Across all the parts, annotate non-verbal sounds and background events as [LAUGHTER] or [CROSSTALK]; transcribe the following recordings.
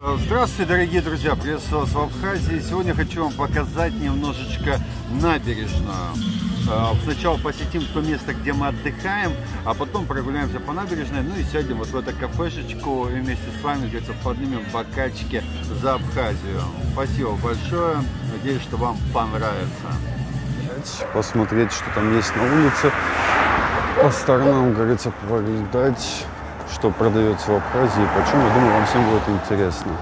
Здравствуйте, дорогие друзья! Приветствую вас в Абхазии. Сегодня хочу вам показать немножечко набережную. Э, Сначала посетим то место, где мы отдыхаем, а потом прогуляемся по набережной, ну и сядем вот в эту кафешечку и вместе с вами, говорится, поднимем бокальчики за Абхазию. Спасибо большое. Надеюсь, что вам понравится. посмотреть, что там есть на улице, по сторонам, говорится, повидать, что продается в Абхазии, почему, я думаю, вам всем будет интересно.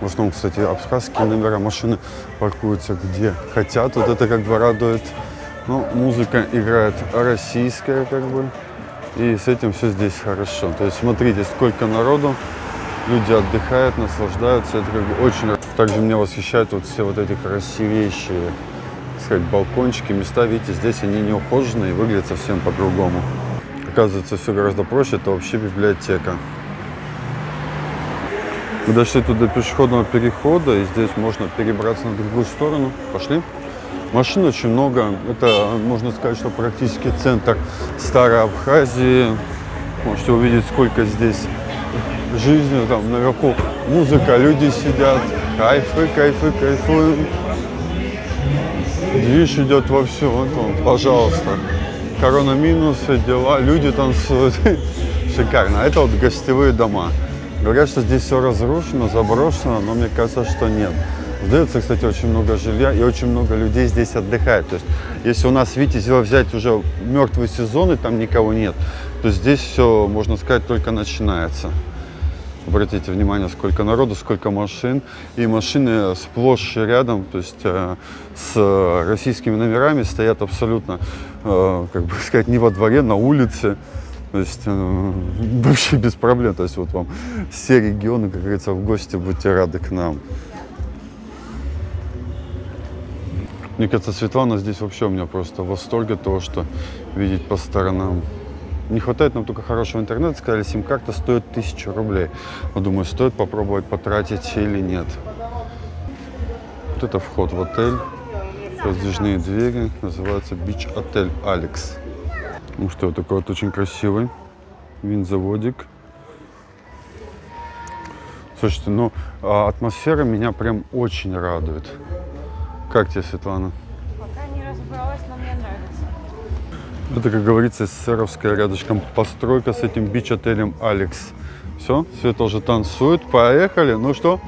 В основном, кстати, абхазские номера машины паркуются где хотят, вот это как бы радует. Ну, музыка играет российская, как бы, и с этим все здесь хорошо. То есть смотрите, сколько народу, люди отдыхают, наслаждаются. Это как бы очень... Также меня восхищают вот все вот эти красивейшие, сказать, балкончики, места. Видите, здесь они не ухоженные выглядят совсем по-другому. Оказывается, все гораздо проще. Это вообще библиотека. Мы дошли тут до пешеходного перехода, и здесь можно перебраться на другую сторону. Пошли. Машин очень много. Это, можно сказать, что практически центр старой Абхазии. Можете увидеть, сколько здесь жизни. Там наверху музыка, люди сидят. Кайфы, кайфы, кайфуем. Движ идет вовсю. Вот он, пожалуйста. Корона минусы, дела, люди танцуют. [LAUGHS] Шикарно. Это вот гостевые дома. Говорят, что здесь все разрушено, заброшено, но мне кажется, что нет. Сдается, кстати, очень много жилья и очень много людей здесь отдыхает. То есть, если у нас, видите, взять уже мертвый сезон и там никого нет, то здесь все, можно сказать, только начинается. Обратите внимание, сколько народу, сколько машин. И машины сплошь рядом, то есть э, с российскими номерами стоят абсолютно, э, как бы сказать, не во дворе, на улице. То есть э, вообще без проблем. То есть вот вам все регионы, как говорится, в гости будьте рады к нам. Мне кажется, Светлана здесь вообще у меня просто восторге того, что видеть по сторонам. Не хватает нам только хорошего интернета. Сказали, сим-карта стоит тысячу рублей. Но думаю, стоит попробовать потратить или нет. Вот это вход в отель. Раздвижные двери. Называется Бич Отель Алекс. Ну что, такой вот очень красивый винзаводик. Слушайте, ну а атмосфера меня прям очень радует. Как тебе, Светлана? Пока не разобралась, но. Это, как говорится, СССРовская рядышком постройка с этим бич-отелем Алекс. Все, Света уже танцует, поехали. Ну что,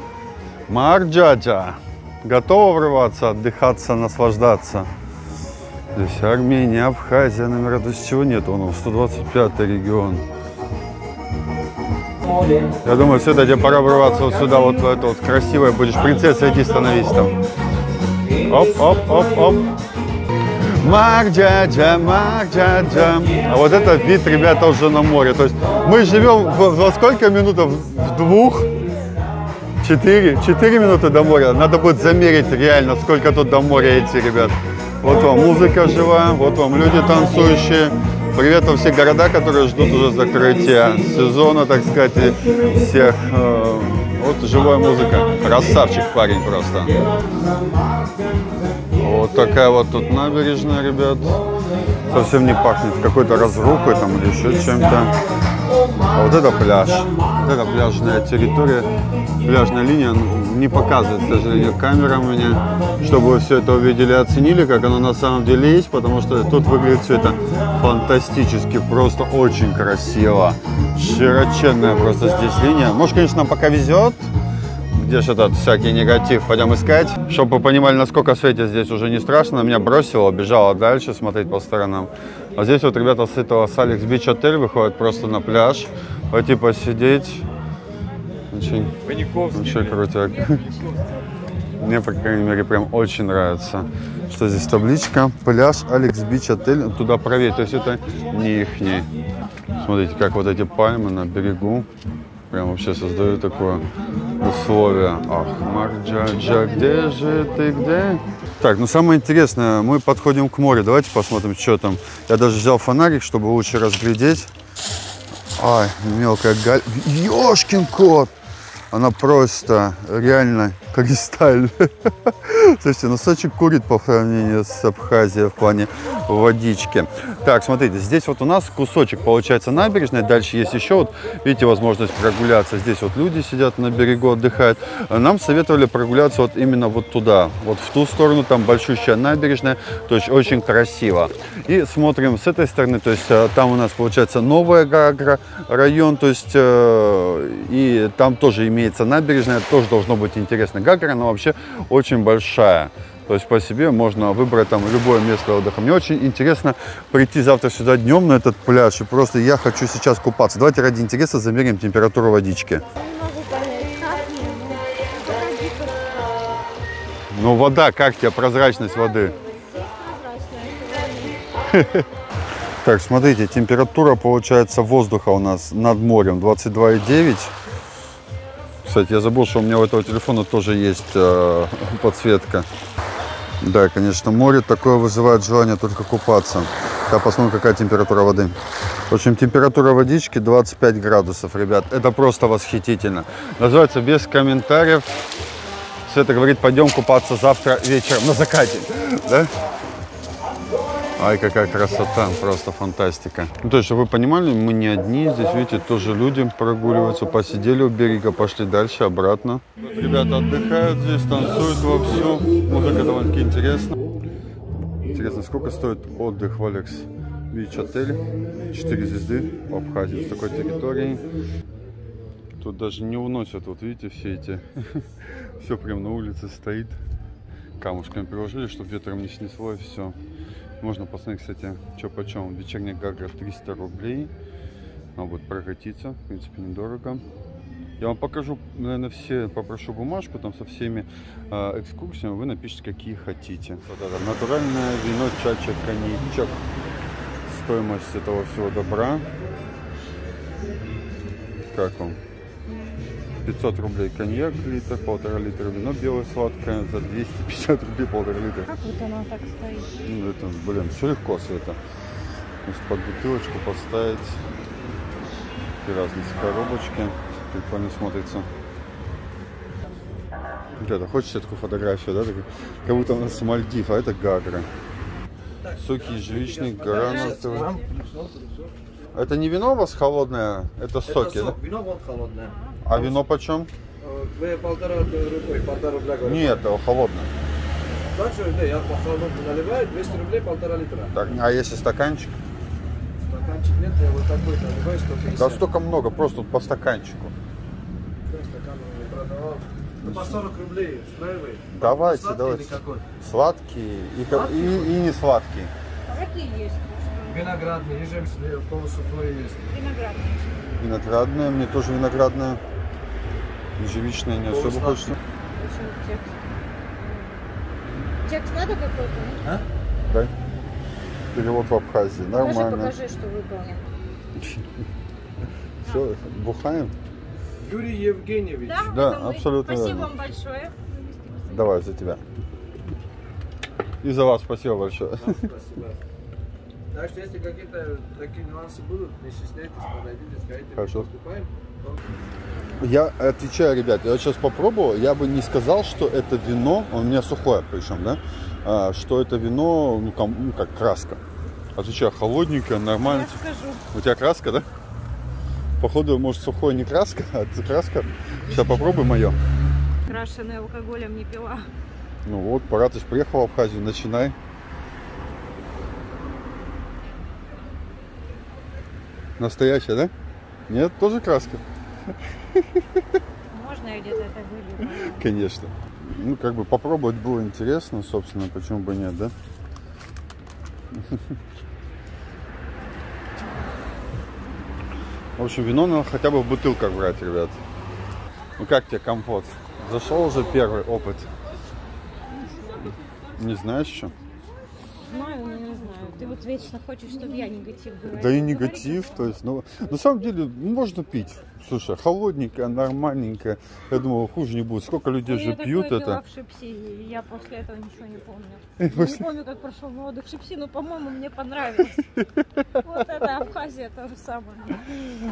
Марджаджа, готова врываться, отдыхаться, наслаждаться? Здесь Армения, Абхазия, номера, то есть чего нет, он 125 регион. Я думаю, Света, тебе пора врываться вот сюда, вот в это вот красивое, будешь принцессой идти становись там. Оп, оп, оп, оп. Марджаджа, Марджаджа. А вот это вид, ребята, уже на море. То есть мы живем в- во сколько минутах? В двух? Четыре? Четыре минуты до моря. Надо будет замерить реально, сколько тут до моря идти, ребят. Вот вам музыка живая, вот вам люди танцующие. Привет во все города, которые ждут уже закрытия сезона, так сказать, и всех. э, вот живая музыка. Красавчик парень просто. Вот такая вот тут набережная, ребят. Совсем не пахнет какой-то разрухой там или еще чем-то. А вот это пляж. Вот это пляжная территория, пляжная линия ну, не показывает, к сожалению, камера у меня, чтобы вы все это увидели и оценили, как оно на самом деле есть, потому что тут выглядит все это фантастически, просто очень красиво. Широченная просто здесь линия. Может, конечно, нам пока везет, где же этот всякий негатив? Пойдем искать. Чтобы вы понимали, насколько Свете здесь уже не страшно. Меня бросила, бежала дальше смотреть по сторонам. А здесь вот ребята с этого с Алекс Бич отель выходят просто на пляж. Пойти посидеть. Очень, очень крутяк. Мне, по крайней мере, прям очень нравится. Что здесь табличка? Пляж Алекс Бич отель. Туда проверить. То есть это не ихний. Смотрите, как вот эти пальмы на берегу. Прям вообще создают такое условие. Ах, Марджаджа, где же ты, где? Так, ну самое интересное, мы подходим к морю. Давайте посмотрим, что там. Я даже взял фонарик, чтобы лучше разглядеть. Ай, мелкая галь... Ёшкин кот! Она просто реально Кристаль. [LAUGHS] Слушайте, ну Сочи курит по сравнению с Абхазией в плане водички. Так, смотрите, здесь вот у нас кусочек получается набережной, дальше есть еще вот, видите, возможность прогуляться. Здесь вот люди сидят на берегу, отдыхают. Нам советовали прогуляться вот именно вот туда, вот в ту сторону, там большущая набережная, то есть очень красиво. И смотрим с этой стороны, то есть э, там у нас получается новая Гагра район, то есть э, и там тоже имеется набережная, тоже должно быть интересно. Гагра, она вообще очень большая. То есть по себе можно выбрать там любое место отдыха. Мне очень интересно прийти завтра сюда днем на этот пляж. И просто я хочу сейчас купаться. Давайте ради интереса замерим температуру водички. Ну, вода, как тебе прозрачность воды? [LAUGHS] Так, смотрите, температура получается воздуха у нас над морем 22,9. Кстати, я забыл, что у меня у этого телефона тоже есть э, [LAUGHS] подсветка. Да, конечно, море такое вызывает желание только купаться. Я посмотрим, какая температура воды. В общем, температура водички 25 градусов, ребят. Это просто восхитительно. Называется без комментариев. Света говорит, пойдем купаться завтра вечером на закате. [LAUGHS] Да? Ай, какая красота, просто фантастика. Ну, то есть, вы понимали, мы не одни, здесь, видите, тоже люди прогуливаются, посидели у берега, пошли дальше, обратно. Ребята отдыхают здесь, танцуют вовсю, музыка довольно-таки интересна. Интересно, сколько стоит отдых в Алекс Бич отель? 4 звезды в Абхазии, с такой территорией. Тут даже не уносят, вот видите, все эти, [LAUGHS] все прям на улице стоит. Камушками приложили, чтобы ветром не снесло и все. Можно посмотреть, кстати, что почем. Вечерняя гагра 300 рублей. Она будет прокатиться, в принципе, недорого. Я вам покажу, наверное, все, попрошу бумажку там со всеми э, экскурсиями. Вы напишите, какие хотите. Вот это натуральное вино чача коньячок. Стоимость этого всего добра. Как вам? 500 рублей коньяк литр, полтора литра вино белое сладкое за 250 рублей полтора литра. Как вот она так стоит? Ну, это, блин, все легко, Света. Может, под бутылочку поставить. И разные коробочки. Прикольно смотрится. Ребята, хочется такую фотографию, да? Как будто у нас Мальдив, а это Гагра. Соки ежевичный, гранатовый. Это не вино у вас холодное, это соки, Это да? сок, вино вот холодное. А вино почем? Две полтора рублей, полтора рубля говорю. Нет, это холодное. Так что, да, я по холодному наливаю, 200 рублей, полтора литра. Так, а если стаканчик? Стаканчик нет, я вот такой наливаю, 150. Да столько много, просто по стаканчику. Да, стакан не продавал. Ну, по 40 рублей, устраивает. Давайте, Сладкий давайте. или какой? Сладкий и, ко- и, и не сладкий. А какие есть? Виноградный, ежемесячный, полусухой есть. Виноградные. Виноградная, мне тоже виноградная. Ежевичная не особо хочется. Почему текст? Текст надо какой-то? нет? Дай. Перевод в Абхазии. Покажи, Нормально. покажи, что выполнен. Все, бухаем? Юрий Евгеньевич. Да, мы. абсолютно Спасибо верно. вам большое. Давай за тебя. И за вас спасибо большое. Спасибо. Так что, если какие-то такие нюансы будут, не стесняйтесь, подойдите, скажите, Хорошо. поступаем. Я отвечаю, ребят, я вот сейчас попробовал, я бы не сказал, что это вино, у меня сухое причем, да, а, что это вино, ну, ком- ну, как краска. Отвечаю, холодненькое, нормально. Я скажу. У тебя краска, да? Походу, может, сухое не краска, а это краска. Сейчас попробуй мое. Крашеная алкоголем не пила. Ну вот, пора, ты приехал в Абхазию, начинай. Настоящая, да? Нет, тоже краска? Можно я где-то это вылью? Конечно. Ну, как бы попробовать было интересно, собственно, почему бы нет, да? В общем, вино надо хотя бы в бутылках брать, ребят. Ну как тебе компот? Зашел уже первый опыт? Не знаешь еще? Знаю, знаю. Ты вот вечно хочешь, чтобы я негатив говорила. Да и негатив, то есть, ну, на самом деле, ну, можно пить. Слушай, холодненькое, нормальненькое. Я думал, хуже не будет. Сколько людей же я пьют такое пила это. в Шипси, и я после этого ничего не помню. [LAUGHS] Не помню, как прошел мой отдых в Шипси, но, по-моему, мне понравилось. [LAUGHS] Вот это Абхазия то же самое.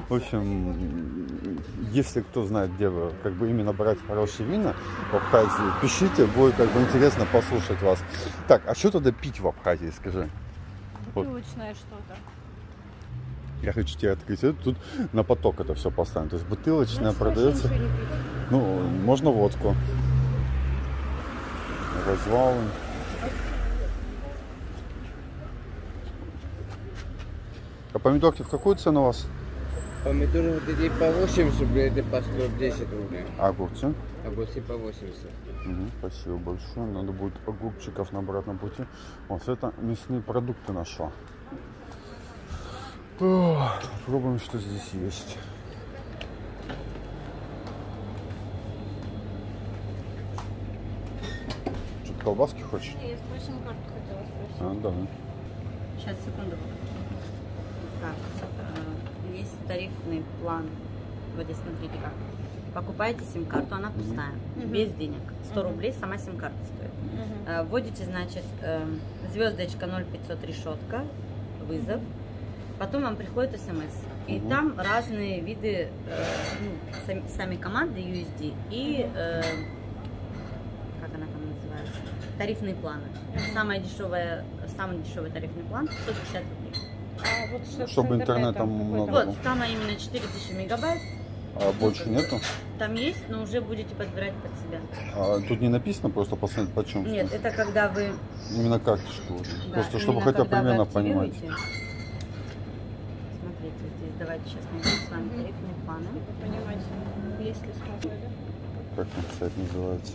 В общем, если кто знает, где вы, как бы именно брать хорошие вина в Абхазии, пишите, будет как бы интересно послушать вас. Так, а что тогда пить в Абхазии, скажи? Вот. Бутылочное что-то. Я хочу тебе открыть. Тут на поток это все поставлено. То есть бутылочная Ну, продается. Ну, можно водку. Развалы. А помидорки в какую цену у вас? Помидоры вот эти по 80 рублей, это по 110 рублей. А огурцы? Огурцы по 80. Мгм, спасибо большое. Надо будет огурчиков на обратном пути. Вот это мясные продукты нашла. Ох, Пробуем, что здесь есть. Что, колбаски хочешь? Я про сим-карту хотела спросить. А, давай. Сейчас, секунду. Так, э, есть тарифный план. Вот здесь смотрите как. Покупаете сим-карту, она пустая, без денег. 100 рублей сама сим-карта стоит. Э, Вводите, значит, эм, звездочка 0500 решетка, вызов. Потом вам приходит смс. И Мгм. там разные виды, э, ну, сами, сами команды USD и, э, как она там называется, тарифные планы. Самая дешевая, самый дешевый тарифный план 150 рублей. А вот что с Чтобы интернетом какой много там? Вот, там именно 4000 мегабайт. А больше нету? Там есть, но уже будете подбирать под себя. А тут не написано, просто посмотреть почем. Нет, это когда вы Именно карточку. Да, просто чтобы хотя бы примерно понимать. Смотрите, здесь давайте сейчас найдем с вами тарифные планы. Чтобы понимать, есть ли смысл, да? Как там сайт называется?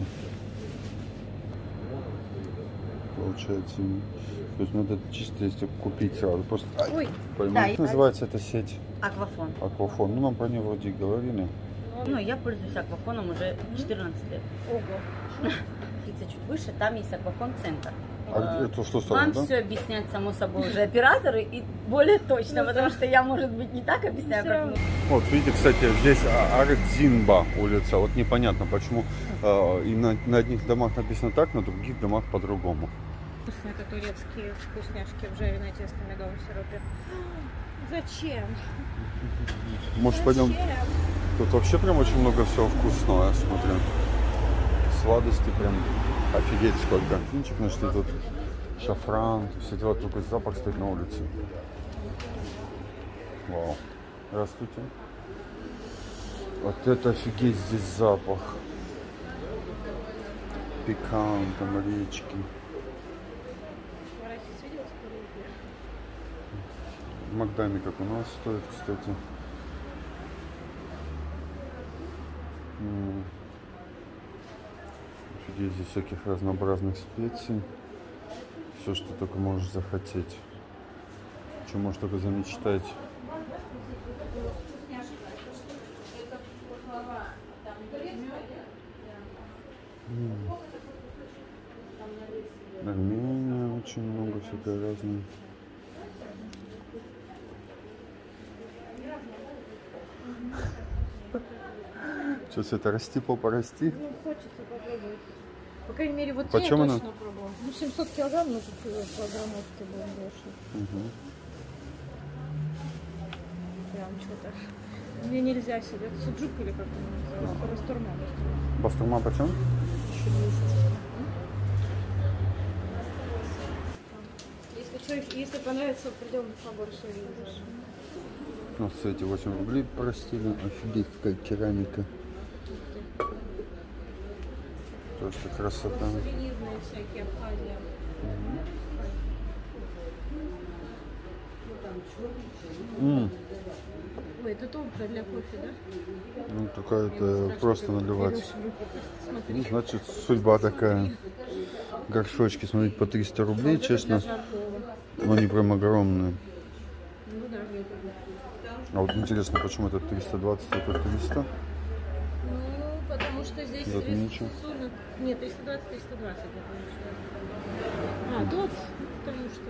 Получается, то есть надо чисто если купить сразу. Просто Ой, пойму. да, называется эта сеть? Аквафон. Аквафон. Ну, нам про нее вроде и говорили. Ну, я пользуюсь аквафоном уже 14 лет. ого. 30 чуть выше, там есть аквафон центр. А Э, это что Вам сторону, да? все объясняют, само собой, уже операторы и более точно, потому что я, может быть, не так объясняю, как ну, Вот, видите, кстати, здесь А- Ардзинба улица. Вот непонятно, почему э, и на, на одних домах написано так, на других домах по-другому. Вкусно, это турецкие вкусняшки в жареное тесто медовом сиропе. Зачем? Может, пойдем Зачем? Тут вообще прям очень много всего вкусного, я смотрю. Сладости прям офигеть сколько. Кинчик нашли тут. Шафран, все дела, только запах стоит на улице. Вау. Здравствуйте. Вот это офигеть здесь запах. Пекан, там речки. Арахис видел, сколько рублей? В Макдаме, как у нас стоит, кстати. Офигеть, здесь всяких разнообразных специй. Все, что только можешь захотеть. Что можешь только замечтать. Армения, очень много всякой разной. Сейчас это расти, попа расти. Ну, хочется попробовать. По крайней мере, вот Почем я она? точно пробовала. Ну, 700 килограмм, ну, тут э, килограммов ты был больше. Мгм. Прям что-то. Мне нельзя себе. Суджук или как он называется? Расторма. Бастурма почем? 1200. Если что, если понравится, придем побольше видишь. Нас эти 8 рублей простили. Офигеть, какая керамика. Просто красота. Сувенирные всякие Абхазия. М, Ой, это топка для кофе, да? Ну, только это просто наливать. Ну, значит, судьба такая. Горшочки, смотрите, по 300 рублей, это честно. Но они прям огромные. Ну да. А вот интересно, почему это 320, а это 300? Ну, потому что здесь Вот рисунок... Нет, 320, 320. я помню, что. А, тот, потому что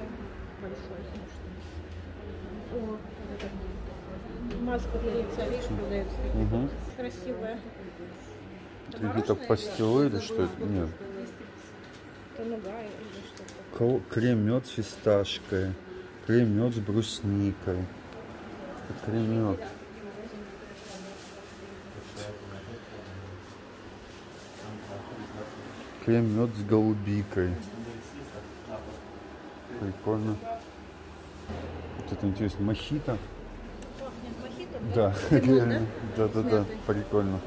большой, потому что. О, это. Маска для лица, видишь, продается. Угу. Красивая. Это Какие-то пастилы или что это? Нет. Ко- Крем-мед с фисташкой. Крем-мед с брусникой кремет. Кремет с голубикой. Прикольно. Вот это интересно. Мохито. Да, реально. Да, да, да. Прикольно.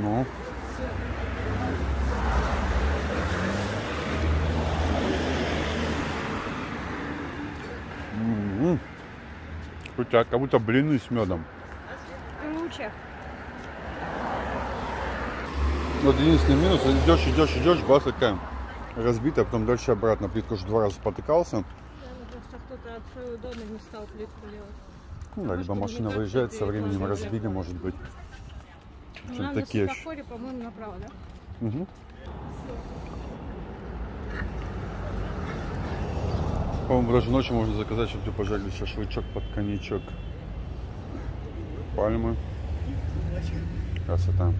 Ну. Хотя как будто блины с медом. Круче. Вот единственный минус, идешь, идешь, идешь, бас такая разбитая, потом дальше обратно. Плитка уже два раза спотыкался. Наверное, просто кто-то от своего дома не стал плитку делать. Ну, да, либо машина выезжает, со временем разбили, может быть. Ну, Нам на такие. светофоре, по-моему, направо, да? Мгм. По-моему, даже ночью можно заказать, чтобы тебе пожарили шашлычок под коньячок. Пальмы. Красота.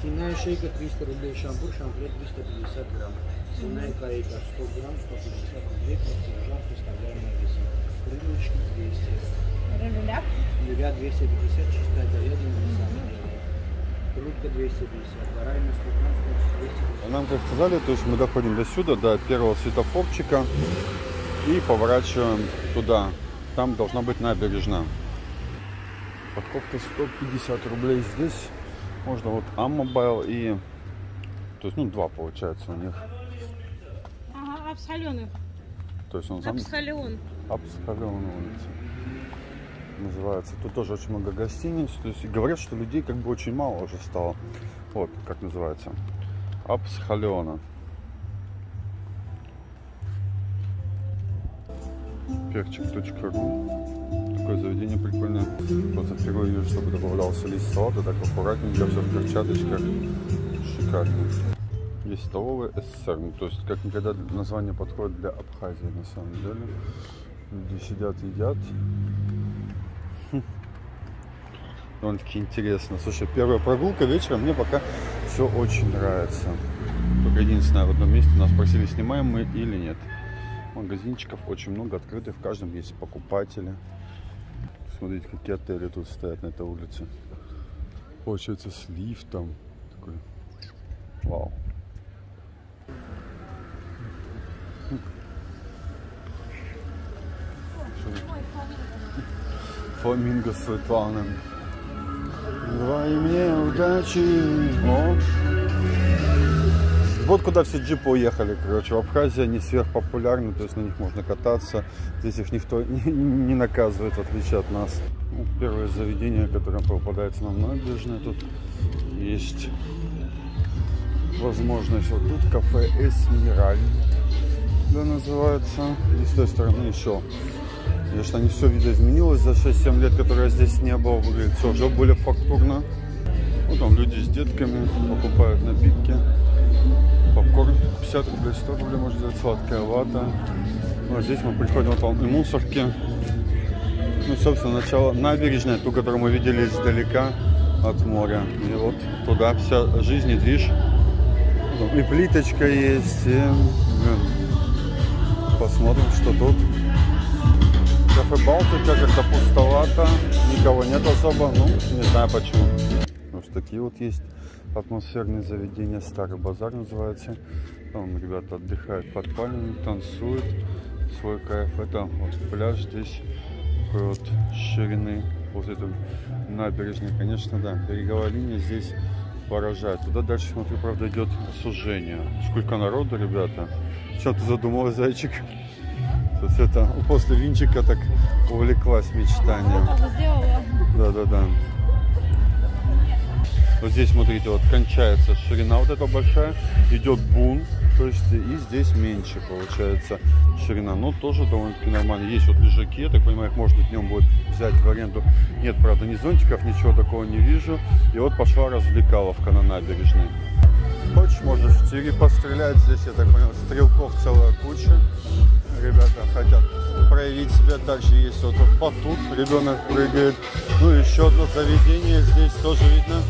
Свиная шейка 300 рублей, шампур, шампур 350 грамм. Свиная корейка 100 грамм, 150 рублей, просто лежат, выставляемая весы. Крылышки 200. Рулях? Люля 250, чистая говядина, мясо. Грудка 250, баранина 100 грамм, 250. Нам, как сказали, то есть мы доходим до сюда, до первого светофорчика и поворачиваем туда. Там должна быть набережная. Парковка 150 рублей здесь. Можно вот Аммобайл и... То есть, ну, два получается у них. Ага, абсолютно. То есть он сам... Абсолют. Абсолютно улица. Называется. Тут тоже очень много гостиниц. То есть говорят, что людей как бы очень мало уже стало. Вот, как называется. Абсхалиона. Перчик.ру Такое заведение прикольное. Просто впервые вижу, чтобы добавлялся лист салата, так аккуратненько, все в перчаточках. Шикарно. Есть столовая СССР. Ну, то есть, как никогда название подходит для Абхазии, на самом деле. Люди сидят, едят. Довольно-таки интересно. Слушай, первая прогулка вечером мне пока все очень нравится. Только единственное, в одном месте нас спросили, снимаем мы или нет. Магазинчиков очень много открытых, в каждом есть покупатели. Смотрите, какие отели тут стоят на этой улице. Получается, с лифтом. Такой. Вау. Фламинго Светлана. Давай мне удачи. О. Вот куда все джипы уехали, короче. В Абхазии они сверхпопулярны, то есть на них можно кататься. Здесь их никто [LAUGHS] не, не наказывает, в отличие от нас. Ну, первое заведение, которое попадается нам на набережной, тут есть возможность. Вот тут кафе Эсмираль, да, называется. И с той стороны еще. Конечно, не все видоизменилось за 6-7 лет, которые я здесь не был. Выглядит все уже более фактурно. Вот там люди с детками покупают напитки. Попкорн 50 рублей, 100 рублей может взять сладкая вата. Ну, а здесь мы приходим вот там и мусорки. Ну, собственно, начало набережной, ту, которую мы видели издалека от моря. И вот туда вся жизнь и движ. Там И плиточка есть, и посмотрим, что тут. Кафе Балтика как-то пустовато, никого нет особо, ну, не знаю почему. Потому что такие вот есть атмосферные заведения, Старый базар называется. Там ребята отдыхают под пальмами, танцуют, свой кайф. Это вот пляж здесь, такой вот ширины, вот этой набережной. Конечно, да, береговая линия здесь поражает. Туда дальше, смотрю, правда, идет сужение. Сколько народу, ребята. Что ты задумалась, зайчик? То есть это после винчика так увлеклась мечтанием. Да-да-да. Вот здесь, смотрите, вот кончается ширина вот эта большая, идет бун, то есть и здесь меньше получается ширина, но тоже довольно-таки нормально. Есть вот лежаки, я так понимаю, их можно днем будет взять в аренду. Нет, правда, ни зонтиков, ничего такого не вижу. И вот пошла развлекаловка на набережной. Хочешь, можешь в тире пострелять. Здесь, я так понял, стрелков целая куча. Ребята хотят проявить себя. Также есть вот батут, ребенок прыгает. Ну, еще одно заведение здесь тоже видно.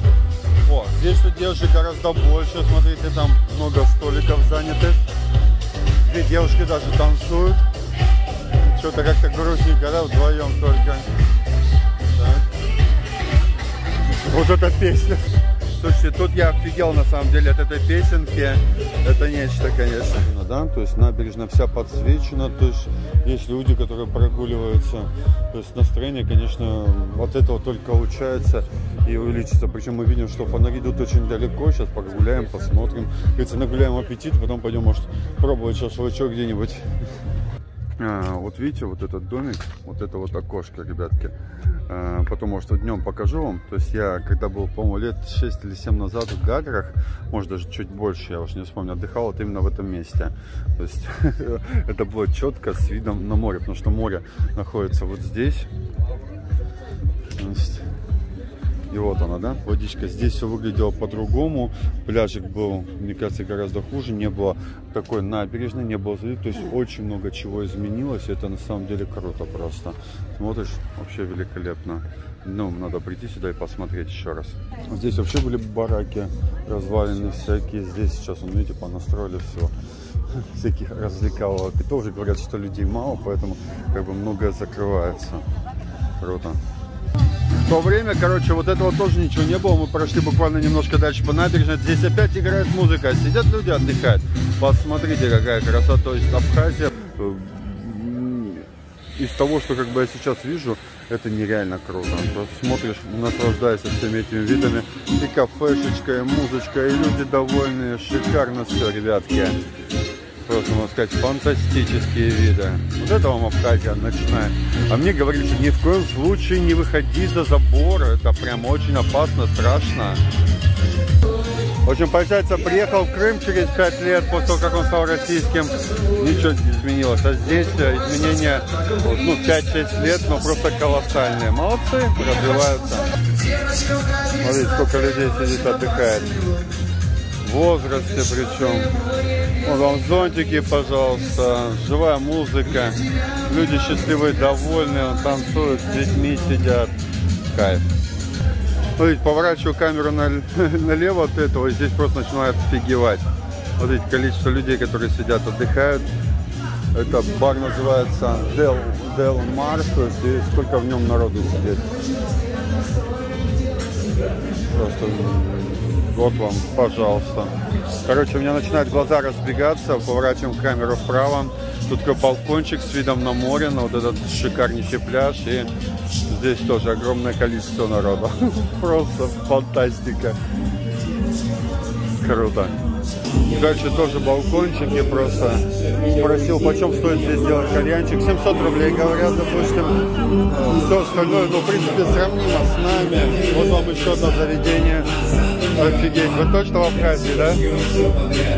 О, здесь уже гораздо больше. Смотрите, там много столиков занятых. Две девушки даже танцуют. Что-то как-то грустненько, да, вдвоем только. Так. Вот эта песня. Слушайте, тут я офигел на самом деле от этой песенки. Это нечто, конечно. Да, то есть набережная вся подсвечена, то есть есть люди, которые прогуливаются. То есть настроение, конечно, от этого только улучшается и увеличится. Причем мы видим, что фонари идут очень далеко. Сейчас погуляем, посмотрим. Говорится, нагуляем аппетит, потом пойдем, может, пробовать шашлычок где-нибудь. А, вот видите, вот этот домик, вот это вот окошко, ребятки. А, потом, может, днем покажу вам. То есть я, когда был, по-моему, лет 6 или 7 назад в Гаграх, может, даже чуть больше, я уже не вспомню, отдыхал вот именно в этом месте. То есть [LAUGHS] это было четко с видом на море, потому что море находится вот здесь. И вот она, да, водичка. Здесь все выглядело по-другому. Пляжик был, мне кажется, гораздо хуже. Не было такой набережной, не было воды. То есть очень много чего изменилось. Это на самом деле круто просто. Смотришь, вообще великолепно. Ну, надо прийти сюда и посмотреть еще раз. Здесь вообще были бараки развалины всякие. Здесь сейчас, видите, понастроили все [LAUGHS] всяких развлекалок. И тоже говорят, что людей мало, поэтому как бы многое закрывается. Круто. В то время, короче, вот этого тоже ничего не было. Мы прошли буквально немножко дальше по набережной. Здесь опять играет музыка. Сидят люди, отдыхают. Посмотрите, какая красота. То есть Абхазия э, из того, что как бы я сейчас вижу, это нереально круто. Просто смотришь, наслаждаешься всеми этими видами. И кафешечка, и музычка, и люди довольные. Шикарно все, ребятки просто, можно сказать, фантастические виды. Вот это вам Абхазия ночная. А мне говорили, что ни в коем случае не выходи за забор. Это прям очень опасно, страшно. В общем, получается, приехал в Крым через 5 лет после того, как он стал российским. Ничего не изменилось. А здесь изменения, ну, 5-6 лет, но просто колоссальные. Молодцы, развиваются. Смотрите, сколько людей сидит, отдыхает. В возрасте причем. Вот вам зонтики, пожалуйста, живая музыка, люди счастливые, довольные, он танцует, с детьми сидят, кайф. Смотрите, поворачиваю камеру на, [LAUGHS] налево от этого, и здесь просто начинает офигевать. Вот эти количество людей, которые сидят, отдыхают. Это бар называется Del, Del Mar, то есть сколько в нем народу сидит. Просто вот вам, пожалуйста. Короче, у меня начинают глаза разбегаться, поворачиваем камеру вправо. Тут такой балкончик с видом на море, на вот этот шикарнейший пляж. И здесь тоже огромное количество народа. [LAUGHS] Просто фантастика. Круто. Дальше тоже балкончики просто. Спросил, почем стоит здесь делать кальянчик. 700 рублей, говорят, допустим. Все остальное, ну, в принципе, сравнимо с нами. Вот вам еще одно заведение. Офигеть, вы точно в Абхазии, да?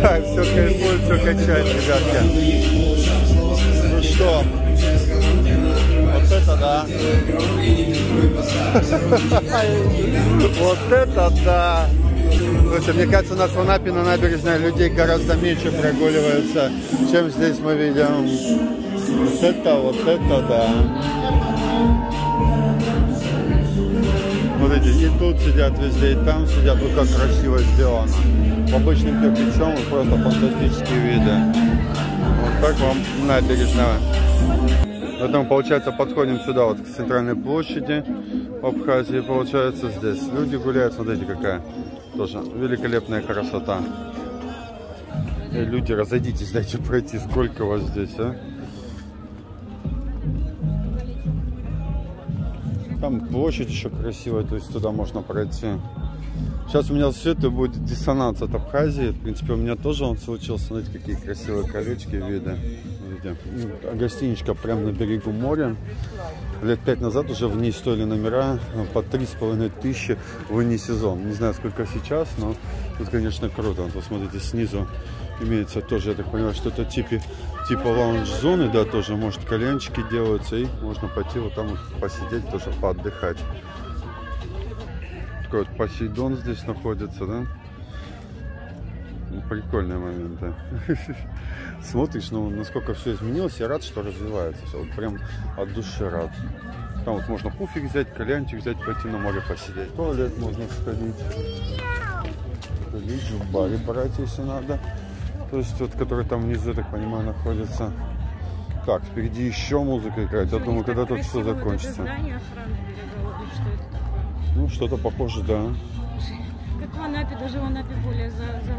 Да, все кайфует, все качает, ребятки. Ну что, вот это да. [LAUGHS] Вот это да. Слушай, мне кажется, у нас в на набережной людей гораздо меньше прогуливаются, чем здесь мы видим. Вот это, вот это, да. Смотрите, и тут сидят везде, и там сидят. Вот как красиво сделано. По обычным кирпичом просто фантастические виды. Вот так вам набережная. Поэтому, получается, подходим сюда, вот к центральной площади в Абхазии, получается, здесь. Люди гуляют, смотрите, какая тоже великолепная красота. И люди, разойдитесь, дайте пройти, сколько вас здесь, а? Там площадь еще красивая, то есть туда можно пройти. Сейчас у меня все это будет диссонанс от Абхазии. В принципе, у меня тоже он случился. Смотрите, какие красивые колечки, виды. Видите. А гостиничка прямо на берегу моря. Лет пять назад уже в ней стоили номера по три с половиной тысячи в сезон. Не знаю, сколько сейчас, но тут, конечно, круто. Вот, смотрите, снизу имеется тоже, я так понимаю, что-то типа, типа лаунж-зоны, да, тоже, может, коленчики делаются, и можно пойти вот там посидеть, тоже поотдыхать. Такой вот Посейдон здесь находится, да? Ну, прикольные моменты. [LAUGHS] Смотришь, ну, насколько все изменилось, я рад, что развивается все. Вот прям от души рад. Там вот можно пуфик взять, кальянчик взять, пойти на море посидеть. Туалет можно сходить. Сходить в баре брать, если надо. То есть вот, который там внизу, я так понимаю, находится. Так, впереди еще музыка играет. Я думаю, когда тут все закончится. Ну, что-то похоже, да. Как в Анапе, даже в Анапе более за, за,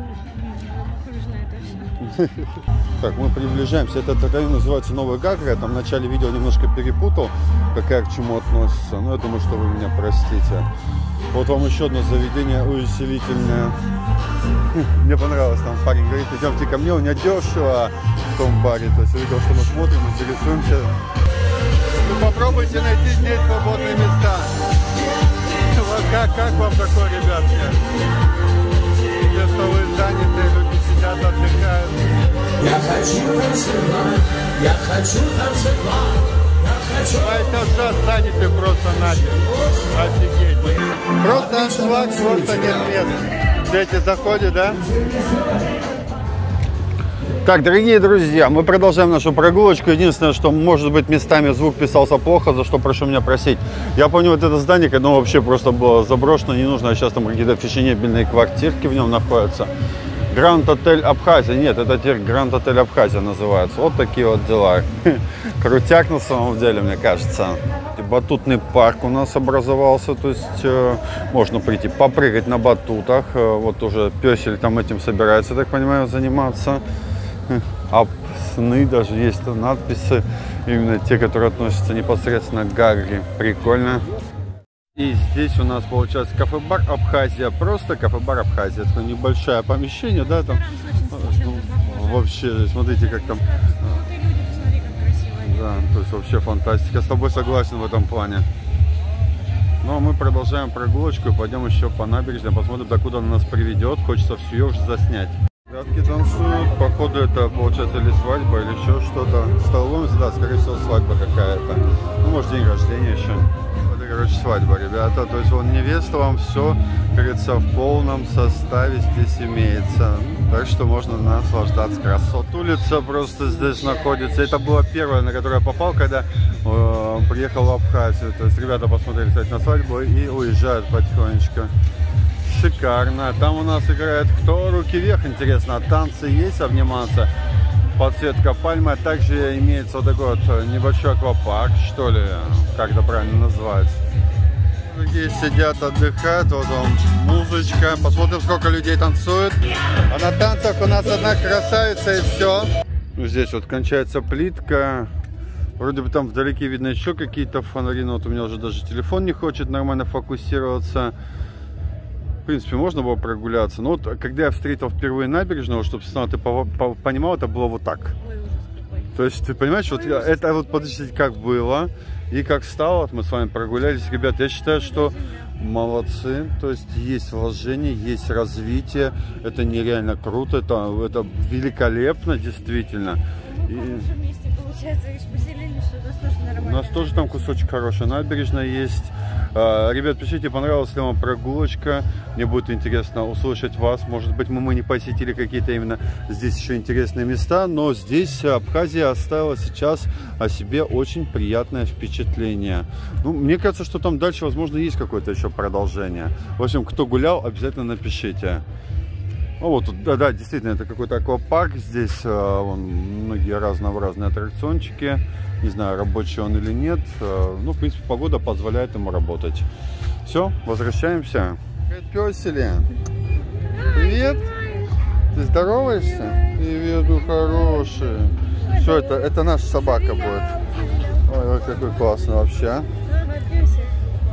окружно это все. [LAUGHS] Так, мы приближаемся. Этот район называется Новая Гагра. Я там в начале видео немножко перепутал, какая к чему относится. Но я думаю, что вы меня простите. Вот вам еще одно заведение увеселительное. [LAUGHS] Мне понравилось, там парень говорит, идемте ко мне, у меня дешево в том баре. То есть видел, что мы смотрим, интересуемся. Ну, попробуйте найти здесь свободные места. Как, как вам такое, ребятки? Где столы заняты, люди сидят, отдыхают. Я хочу танцевать, я хочу танцевать, Два этажа заняты просто нафиг. Офигеть. Просто аншлаг, просто нет мест. Дети заходят, да? Так, дорогие друзья, мы продолжаем нашу прогулочку. Единственное, что, может быть, местами звук писался плохо, за что прошу меня просить. Я помню, вот это здание, когда оно вообще просто было заброшено, не нужно, а сейчас там какие-то фешенебельные квартирки в нем находятся. Гранд Отель Абхазия. Нет, это теперь Гранд Отель Абхазия называется. Вот такие вот дела. [LAUGHS] Крутяк на самом деле, мне кажется. Батутный парк у нас образовался, то есть э, можно прийти попрыгать на батутах. Э, вот уже песель там этим собирается, так понимаю, заниматься. А сны даже есть надписи, именно те, которые относятся непосредственно к Гагри. Прикольно. И здесь у нас получается кафе-бар Абхазия. Просто кафе-бар Абхазия. Это небольшое помещение, да, там. ну, вообще, смотрите, как там. Да, то есть вообще фантастика. С тобой согласен в этом плане. Ну, а мы продолжаем прогулочку и пойдем еще по набережной, посмотрим, докуда она нас приведет. Хочется всю ее уже заснять. Ребятки танцуют, походу это получается или свадьба, или еще что-то. Столовым, да, скорее всего свадьба какая-то. Ну, может день рождения еще. Это, короче, свадьба, ребята. То есть вон невеста вам все, как говорится, в полном составе здесь имеется. Так что можно наслаждаться красотой. Улица просто здесь находится. Это была первая, на которую я попал, когда э, приехал в Абхазию. То есть ребята посмотрели, кстати, на свадьбу и уезжают потихонечку. Шикарно. Там у нас играет кто? Руки вверх, интересно. Танцы есть, обниматься. Подсветка пальмы. А также имеется вот такой вот небольшой аквапарк, что ли, как это правильно назвать. Другие сидят, отдыхают, вот он, музычка. Посмотрим, сколько людей танцует. А на танцах у нас одна красавица и все. Ну, здесь вот кончается плитка. Вроде бы там вдалеке видно еще какие-то фонари, но вот у меня уже даже телефон не хочет нормально фокусироваться. В принципе, можно было прогуляться. Но вот когда я встретил впервые набережную, чтобы ты по- по- понимал, это было вот так. Ой, ужас. То есть, ты понимаешь, вот я- это вот подождите, как было и как стало. Вот мы с вами прогулялись. Ребят, я считаю, что молодцы. То есть, есть вложение, есть развитие. Это нереально круто, это, это великолепно, действительно. И В том месте, получается, их поселили, что у нас тоже у нас тоже там кусочек хороший набережная есть. А, Ребят, пишите, понравилась ли вам прогулочка. Мне будет интересно услышать вас. Может быть, мы, не посетили какие-то именно здесь еще интересные места, но здесь Абхазия оставила сейчас о себе очень приятное впечатление. Ну, мне кажется, что там дальше, возможно, есть какое-то еще продолжение. В общем, кто гулял, обязательно напишите. Ну вот, тут, да, да, действительно, это какой-то аквапарк. Здесь э, вон, многие разнообразные аттракциончики. Не знаю, рабочий он или нет. Э, ну, в принципе, погода позволяет ему работать. Все, возвращаемся. Песели. Привет. Ты здороваешься? Привет, ну хороший. Все, это, это наша собака будет. Ой, ой, какой классный вообще. а.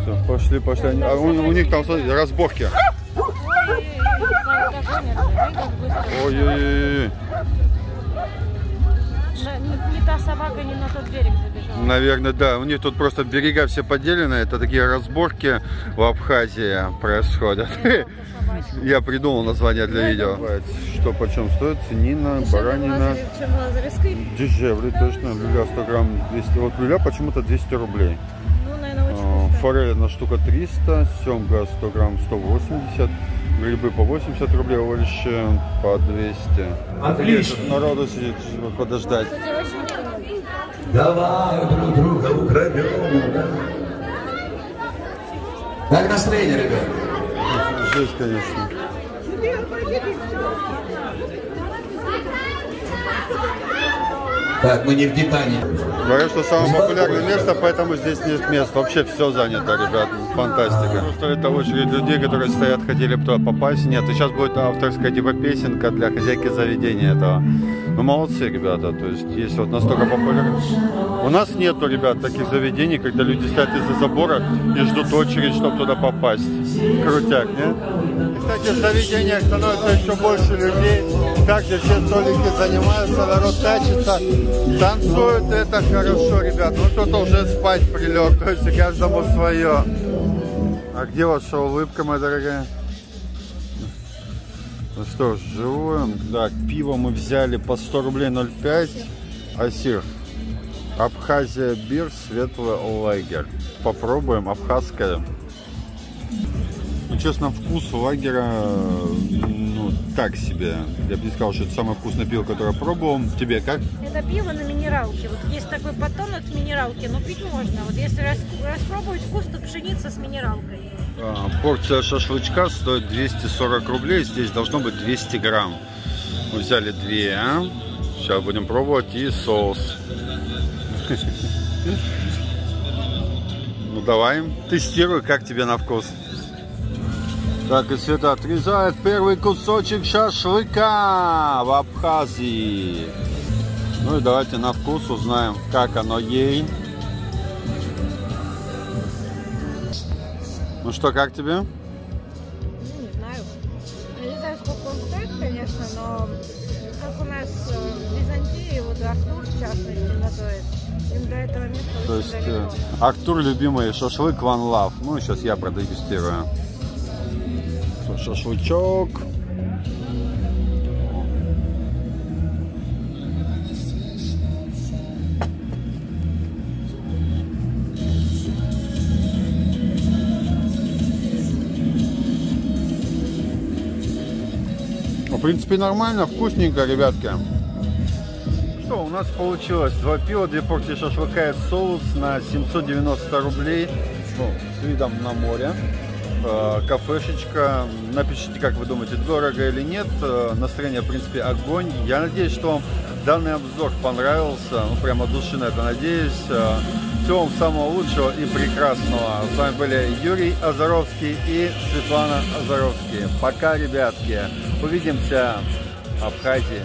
Все, пошли, пошли. А у, у них там смотри, разборки. Ой-ой-ой. На- Не, не та собака, не на тот берег забежала. Наверное, да. У них тут просто берега все поделены. Это такие разборки в Абхазии происходят. Я придумал название для видео. Что почем стоит? Свинина, баранина. Дешевле, точно. Люля 100 грамм 200. Вот люля почему-то 200 рублей. Ну, наверное, очень вкусно. Форель одна штука 300, семга 100 грамм 180, грибы по 80 рублей, овощи по 200. Отлично. Народу сидит, подождать. Давай друг друга украдем. Как настроение, ребят? Жесть, конечно. Так, мы не в питании. Говорят, что самое популярное место, поэтому здесь нет мест. Вообще все занято, ребят. Фантастика. Просто это очередь людей, которые стоят, хотели туда попасть. Нет, и сейчас будет авторская типа песенка для хозяйки заведения этого. Ну, молодцы, ребята. То есть, есть вот настолько популярно. У нас нету, ребят, таких заведений, когда люди стоят из-за забора и ждут очередь, чтобы туда попасть. Крутяк, нет? И, кстати, в заведениях становится еще больше людей. Также все столики занимаются, народ тачится, танцуют, это хорошо, ребят. Ну, кто-то уже спать прилег, то есть каждому свое. А где ваша улыбка, моя дорогая? Ну что ж, живуем. Так, пиво мы взяли по 100 рублей 0,5. Асир. Абхазия бир, светлый лагерь. Попробуем, абхазская. Ну, честно, вкус лагера, ну, так себе. Я бы не сказал, что это самое вкусное пиво, которое пробовал. Тебе как? Это пиво на минералке. Вот есть такой батон от минералки, но пить можно. Вот если рас- распробовать вкус, то пшеница с минералкой. А, Порция шашлычка стоит 240 рублей. Здесь должно быть 200 грамм. Мы взяли две. Сейчас будем пробовать. И соус. Ну давай, тестируй, как тебе на вкус. Так, и Света отрезает первый кусочек шашлыка в Абхазии. Ну и давайте на вкус узнаем, как оно ей. Ну что, как тебе? Ну, не знаю. Я не знаю, сколько он стоит, конечно, но как у нас э, в Византии, вот Артур, в частности, готовит, им до этого места То есть э, далеко. Артур любимый шашлык One Love. Ну, сейчас я продегустирую. Шашлычок. Принципе, нормально, вкусненько, ребятки. Что, у нас получилось два пива, две порции шашлыка и соус на 790 рублей ну, с видом на море. Э, кафешечка. Напишите, как вы думаете, дорого или нет. Э, настроение, в принципе, огонь. Я надеюсь, что вам данный обзор понравился. Ну, прямо души на это надеюсь. Э, всего вам самого лучшего и прекрасного. С вами были Юрий Азаровский и Светлана Азаровский. Пока, ребятки. Увидимся в Абхазии.